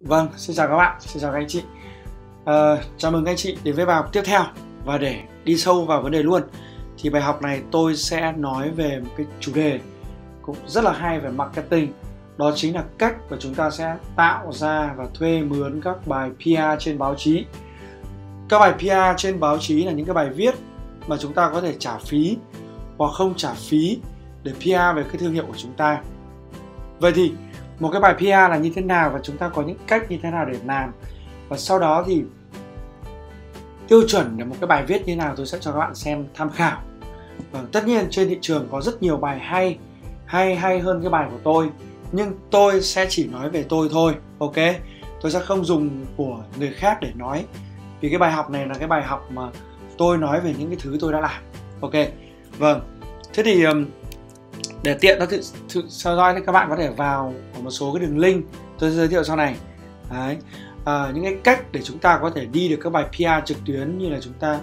Vâng, xin chào các bạn, xin chào các anh chị. À, chào mừng các anh chị đến với bài học tiếp theo. Và để đi sâu vào vấn đề luôn thì bài học này tôi sẽ nói về một cái chủ đề cũng rất là hay về marketing. Đó chính là cách mà chúng ta sẽ tạo ra và thuê mướn các bài PR trên báo chí. Các bài PR trên báo chí là những cái bài viết mà chúng ta có thể trả phí hoặc không trả phí để PR về cái thương hiệu của chúng ta. Vậy thì một cái bài PR là như thế nào và chúng ta có những cách như thế nào để làm? Và sau đó thì tiêu chuẩn để một cái bài viết như thế nào tôi sẽ cho các bạn xem tham khảo. Và tất nhiên trên thị trường có rất nhiều bài hay hay hay hơn cái bài của tôi, nhưng tôi sẽ chỉ nói về tôi thôi, ok? Tôi sẽ không dùng của người khác để nói, vì cái bài học này là cái bài học mà tôi nói về những cái thứ tôi đã làm, ok? Vâng thế thì để tiện nó tự, tự theo dõi thì các bạn có thể vào một số cái đường link tôi giới thiệu sau này. Đấy. À, những cái cách để chúng ta có thể đi được các bài PR trực tuyến như là chúng ta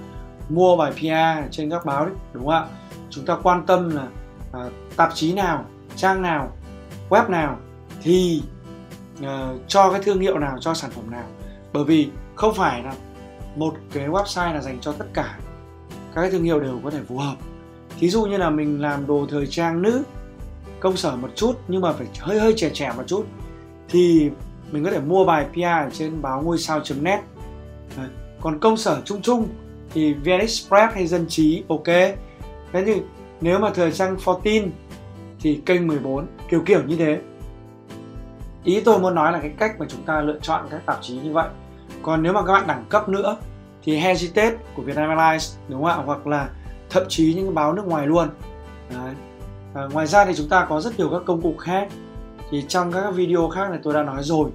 mua bài PR trên các báo đấy đúng không ạ? Chúng ta quan tâm là à, tạp chí nào trang nào web nào thì à, cho cái thương hiệu nào cho sản phẩm nào. Bởi vì không phải là một cái website là dành cho tất cả các cái thương hiệu đều có thể phù hợp thí dụ như là mình làm đồ thời trang nữ, công sở một chút nhưng mà phải hơi hơi trẻ trẻ một chút, thì mình có thể mua bài PR ở trên báo ngôi sao.net còn công sở chung chung thì VN Express hay dân trí, ok. Thế nhưng nếu mà thời trang 14 thì kênh 14 kiểu kiểu như thế. Ý tôi muốn nói là cái cách mà chúng ta lựa chọn các tạp chí như vậy. Còn nếu mà các bạn đẳng cấp nữa thì Heritage của Vietnam Airlines, đúng không ạ? Hoặc là thậm chí những báo nước ngoài luôn. Đấy. À, ngoài ra thì chúng ta có rất nhiều các công cụ khác. Thì trong các video khác này tôi đã nói rồi.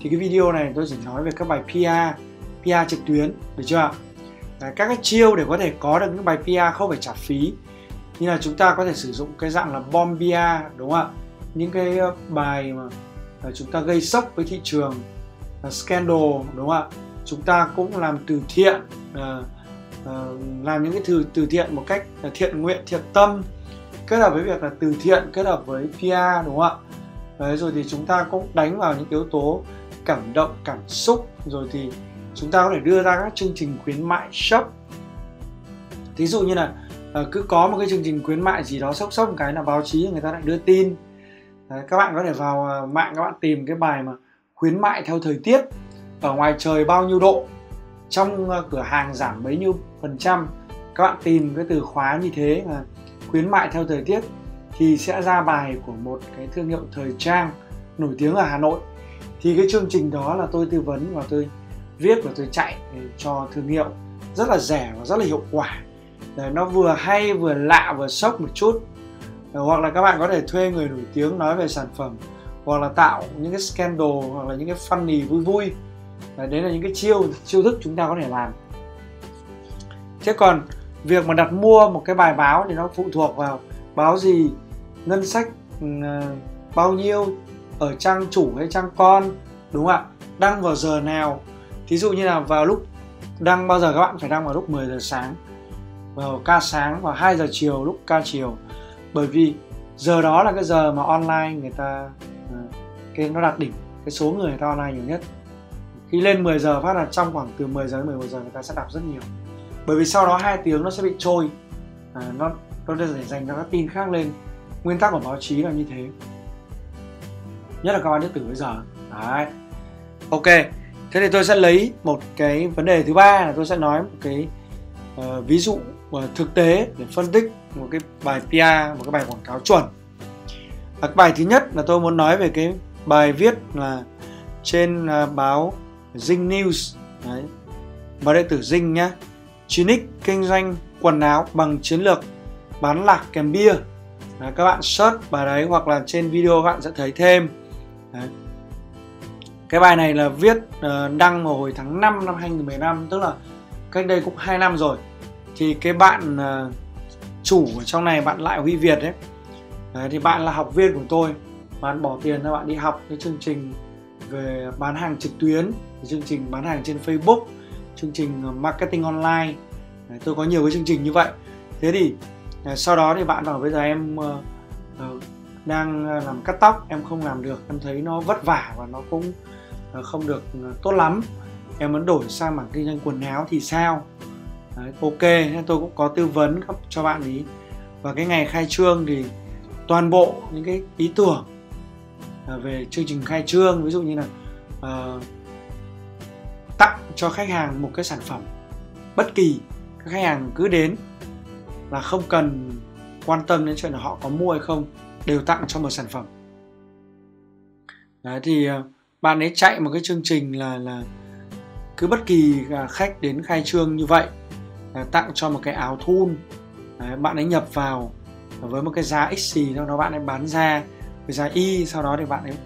Thì cái video này tôi chỉ nói về các bài PR PR trực tuyến được chưa ạ? Đấy, các cái chiêu để có thể có được những bài PR không phải trả phí. Như là chúng ta có thể sử dụng cái dạng là bomb PR đúng không ạ? Những cái ờ, bài mà ờ, chúng ta gây sốc với thị trường ờ, scandal đúng không ạ? Chúng ta cũng làm từ thiện uh, Ờ, làm những cái từ từ thiện một cách thiện nguyện thiện tâm kết hợp với việc là từ thiện kết hợp với PR đúng không ạ? Đấy rồi thì chúng ta cũng đánh vào những yếu tố cảm động cảm xúc rồi thì chúng ta có thể đưa ra các chương trình khuyến mại shop. Thí dụ như là uh, cứ có một cái chương trình khuyến mại gì đó sốc sốc một cái là báo chí người ta lại đưa tin. Đấy, các bạn có thể vào uh, mạng các bạn tìm cái bài mà khuyến mại theo thời tiết ở ngoài trời bao nhiêu độ trong ờ, cửa hàng giảm mấy nhiêu phần trăm, các bạn tìm cái từ khóa như thế là khuyến mại theo thời tiết thì sẽ ra bài của một cái thương hiệu thời trang nổi tiếng ở Hà Nội. Thì cái chương trình đó là tôi tư vấn và tôi viết và tôi chạy cho thương hiệu rất là rẻ và rất là hiệu quả. Để nó vừa hay, vừa lạ, vừa sốc một chút. Ờ, hoặc là các bạn có thể thuê người nổi tiếng nói về sản phẩm, hoặc là tạo những cái scandal, hoặc là những cái funny vui vui và đấy là những cái chiêu chiêu thức chúng ta có thể làm. Thế còn việc mà đặt mua một cái bài báo thì nó phụ thuộc vào báo gì ngân sách ừ, ờ, bao nhiêu ở trang chủ hay trang con đúng không ạ? Đăng vào giờ nào? Thí dụ như là vào lúc đăng bao giờ các bạn phải đăng vào lúc 10 giờ sáng vào ca sáng vào 2 giờ chiều lúc ca chiều. Bởi vì giờ đó là cái giờ mà online người ta ờ, cái nó đạt đỉnh cái số người, người ta online nhiều nhất khi lên 10 giờ phát là trong khoảng từ 10 giờ đến 11 giờ người ta sẽ đọc rất nhiều. Bởi vì sau đó hai tiếng nó sẽ bị trôi. À, nó nó để dành cho các tin khác lên. Nguyên tắc của báo chí là như thế. Nhất là các bạn điện tử bây giờ. Đấy. Ok. Thế thì tôi sẽ lấy một cái vấn đề thứ ba là tôi sẽ nói một cái uh, ví dụ uh, thực tế để phân tích một cái bài PR một cái bài quảng cáo chuẩn. Và cái bài thứ nhất là tôi muốn nói về cái bài viết là trên uh, báo Zing News. Đấy. Và điện tử Zing nhá. Chinic kinh doanh quần áo bằng chiến lược bán lạc kèm bia. Đấy, các bạn search bài đấy hoặc là trên video các bạn sẽ thấy thêm. Đấy. cái bài này là viết ờ, đăng vào hồi tháng 5 năm 2015 tức là cách đây cũng 2 năm rồi. Thì cái bạn ờ, chủ ở trong này bạn lại Huy Việt ấy. Đấy, thì bạn là học viên của tôi. Bạn bỏ tiền ra bạn đi học cái chương trình về bán hàng trực tuyến chương trình bán hàng trên Facebook chương trình marketing online. Đấy, tôi có nhiều cái chương trình như vậy. Thế thì à, sau đó thì bạn bảo bây giờ em uh, uh, đang làm cắt tóc em không làm được em thấy nó vất vả và nó cũng ờ, không được tốt lắm. Em muốn đổi sang mảng kinh doanh quần áo thì sao? Đấy, ok nên tôi cũng có tư vấn cho bạn ý. Và cái ngày khai trương thì toàn bộ những cái ý tưởng À, về chương trình khai trương ví dụ như là uh, tặng cho khách hàng một cái sản phẩm bất kỳ các khách hàng cứ đến là không cần quan tâm đến chuyện là họ có mua hay không đều tặng cho một sản phẩm. Đấy, thì à, bạn ấy chạy một cái chương trình là là cứ bất kỳ khách đến khai trương như vậy tặng cho một cái áo thun Đấy, bạn ấy nhập vào với một cái giá x xì sau đó bạn ấy bán ra với giá y sau đó thì bạn ấy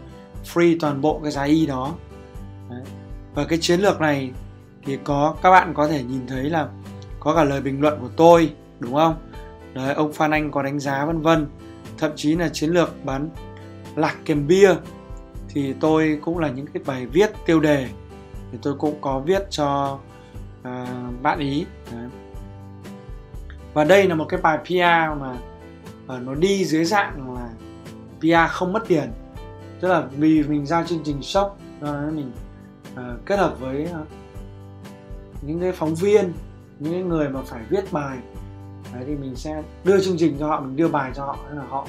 free toàn bộ cái giá y đó Đấy. và cái chiến lược này thì có các bạn có thể nhìn thấy là có cả lời bình luận của tôi đúng không đấy ông Phan Anh có đánh giá vân vân thậm chí là chiến lược bán lạc kèm bia thì tôi cũng là những cái bài viết tiêu đề thì tôi cũng có viết cho uh, bạn ý đấy. và đây là một cái bài PR mà uh, nó đi dưới dạng là PR không mất tiền. Tức là vì mình ra chương trình shop ờ, mình uh, kết hợp với uh, những cái phóng viên những cái người mà phải viết bài. Đấy, thì mình sẽ đưa chương trình cho họ mình đưa bài cho họ hay là họ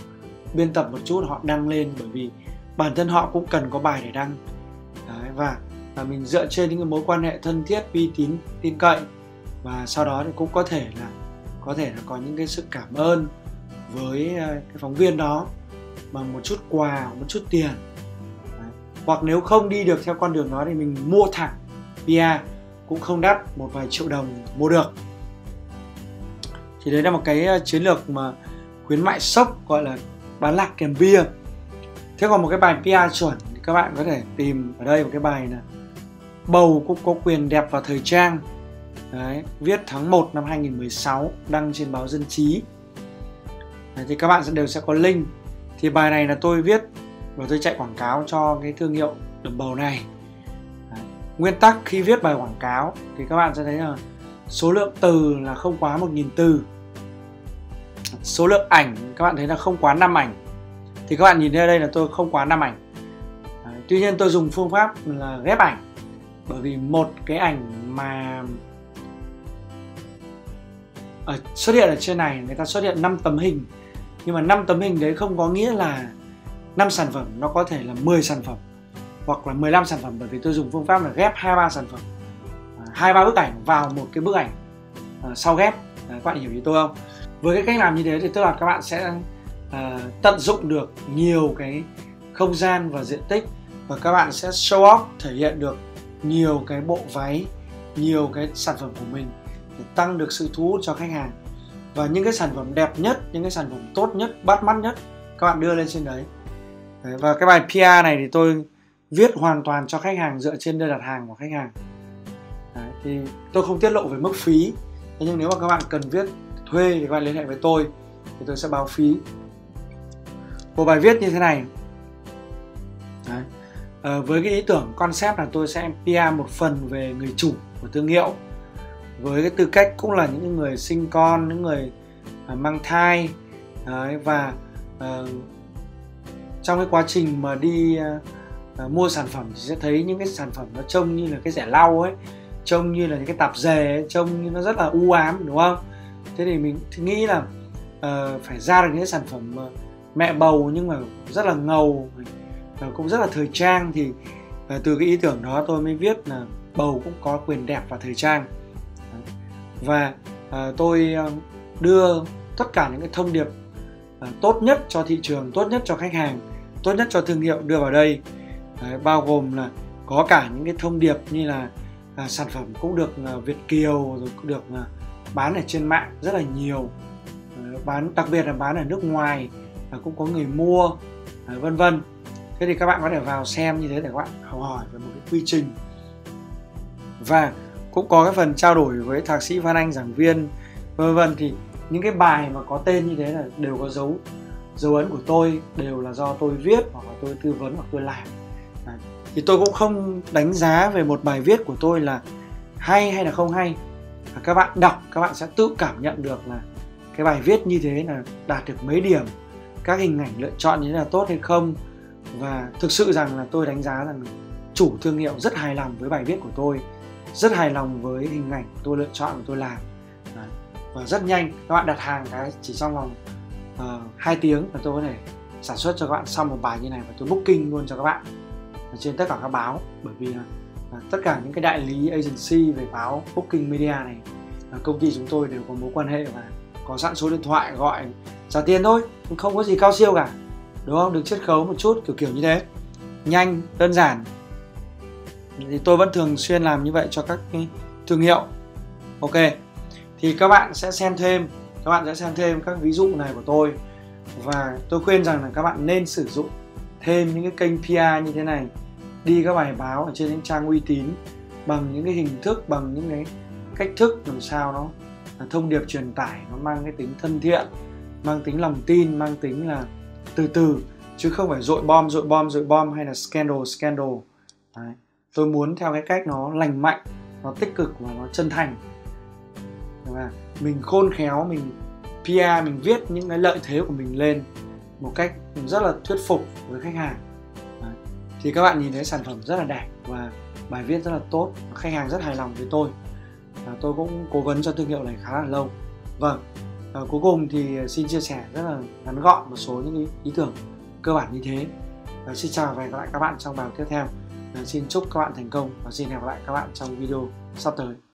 biên tập một chút họ đăng lên bởi vì bản thân họ cũng cần có bài để đăng. Đấy, và và mình dựa trên những cái mối quan hệ thân thiết uy tín tin cậy. Và sau đó thì cũng có thể là có thể là có những cái sự cảm ơn với cái phóng viên đó bằng một chút quà một chút tiền. Đấy. hoặc nếu không đi được theo con đường đó thì mình mua thẳng. Bia cũng không đắt một vài triệu đồng mua được. Thì đấy là một cái ờ, chiến lược mà khuyến mại sốc gọi là bán lạc kèm bia. Thế còn một cái bài PR chuẩn thì các bạn có thể tìm ở đây một cái bài là bầu cũng có quyền đẹp vào thời trang. Đấy, viết tháng 1 năm 2016 đăng trên báo Dân Trí Đấy, thì các bạn sẽ đều sẽ có link thì bài này là tôi viết và tôi chạy quảng cáo cho cái thương hiệu đầm bầu này. Đấy. nguyên tắc khi viết bài quảng cáo thì các bạn sẽ thấy là số lượng từ là không quá 1.000 từ. Số lượng ảnh, các bạn thấy là không quá 5 ảnh. Thì các bạn nhìn thấy đây là tôi không quá 5 ảnh. Đấy. tuy nhiên tôi dùng phương pháp là ghép ảnh. Bởi vì một cái ảnh mà ở xuất hiện ở trên này, người ta xuất hiện 5 tấm hình nhưng mà 5 tấm hình đấy không có nghĩa là 5 sản phẩm nó có thể là 10 sản phẩm hoặc là 15 sản phẩm bởi vì tôi dùng phương pháp là ghép hai ba sản phẩm à, hai ba bức ảnh vào một cái bức ảnh à, sau ghép. Đấy, các bạn hiểu ý tôi không? Với cái cách làm như thế thì tức là các bạn sẽ uh, tận dụng được nhiều cái không gian và diện tích và các bạn sẽ show off thể hiện được nhiều cái bộ váy nhiều cái sản phẩm của mình để tăng được sự thu hút cho khách hàng và những cái sản phẩm đẹp nhất những cái sản phẩm tốt nhất bắt mắt nhất các bạn đưa lên trên đấy, đấy và cái bài PR này thì tôi viết hoàn toàn cho khách hàng dựa trên đơn đặt hàng của khách hàng. Đấy, thì tôi không tiết lộ về mức phí. Thế nhưng nếu mà các bạn cần viết thuê thì các bạn liên hệ với tôi thì tôi sẽ báo phí. Một bài viết như thế này. Đấy. À, với cái ý tưởng concept là tôi sẽ PR một phần về người chủ của thương hiệu với cái tư cách cũng là những người sinh con những người à, mang thai. Đấy, và uh, trong cái quá trình mà đi uh, mua sản phẩm thì sẽ thấy những cái sản phẩm nó trông như là cái rẻ lau ấy trông như là những cái tạp dề ấy, trông như nó rất là u ám đúng không? Thế thì mình nghĩ là uh, phải ra được những cái sản phẩm uh, mẹ bầu nhưng mà rất là ngầu và cũng rất là thời trang thì uh, từ cái ý tưởng đó tôi mới viết là bầu cũng có quyền đẹp và thời trang và à, tôi à, đưa tất cả những cái thông điệp à, tốt nhất cho thị trường tốt nhất cho khách hàng tốt nhất cho thương hiệu đưa vào đây. Đấy, bao gồm là có cả những cái thông điệp như là à, sản phẩm cũng được à, Việt kiều rồi cũng được à, bán ở trên mạng rất là nhiều. À, bán đặc biệt là bán ở nước ngoài à, cũng có người mua à, vân vân. Thế thì các bạn có thể vào xem như thế để các bạn học hỏi về một cái quy trình. Và cũng có cái phần trao đổi với thạc sĩ Phan Anh, giảng viên, vân vân. Thì những cái bài mà có tên như thế là đều có dấu dấu ấn của tôi, đều là do tôi viết hoặc là tôi tư vấn hoặc tôi làm. Đấy. thì tôi cũng không đánh giá về một bài viết của tôi là hay hay là không hay. Và các bạn đọc, các bạn sẽ tự cảm nhận được là cái bài viết như thế là đạt được mấy điểm, các hình ảnh lựa chọn như thế là tốt hay không. Và thực sự rằng là tôi đánh giá rằng chủ thương hiệu rất hài lòng với bài viết của tôi rất hài lòng với hình ảnh tôi lựa chọn của tôi làm. Đấy. và rất nhanh các bạn đặt hàng cái chỉ trong vòng ờ, uh, 2 tiếng là tôi có thể sản xuất cho các bạn xong một bài như này và tôi booking luôn cho các bạn trên tất cả các báo. Bởi vì là uh, tất cả những cái đại lý agency về báo booking media này uh, công ty chúng tôi đều có mối quan hệ và có sẵn số điện thoại gọi trả tiền thôi không có gì cao siêu cả. Đúng không? Được chiết khấu một chút kiểu kiểu như thế. Nhanh đơn giản thì tôi vẫn thường xuyên làm như vậy cho các cái thương hiệu. Ok, thì các bạn sẽ xem thêm, các bạn sẽ xem thêm các ví dụ này của tôi. Và tôi khuyên rằng là các bạn nên sử dụng thêm những cái kênh PR như thế này. Đi các bài báo ở trên những trang uy tín bằng những cái hình thức, bằng những cái cách thức làm sao nó thông điệp truyền tải, nó mang cái tính thân thiện, mang tính lòng tin, mang tính là từ từ, chứ không phải dội bom dội bom dội bom hay là scandal scandal. Đấy tôi muốn theo cái cách nó lành mạnh nó tích cực và nó chân thành. Và mình khôn khéo mình PR mình viết những cái lợi thế của mình lên một cách rất là thuyết phục với khách hàng. Đấy. thì các bạn nhìn thấy sản phẩm rất là đẹp và bài viết rất là tốt khách hàng rất hài lòng với tôi. Và tôi cũng cố vấn cho thương hiệu này khá là lâu. Vâng à, cuối cùng thì xin chia sẻ rất là ngắn gọn một số những ý tưởng cơ bản như thế. Và xin chào và hẹn gặp lại các bạn trong bài tiếp theo. Ờ, xin chúc các bạn thành công và xin hẹn gặp lại các bạn trong video sắp tới.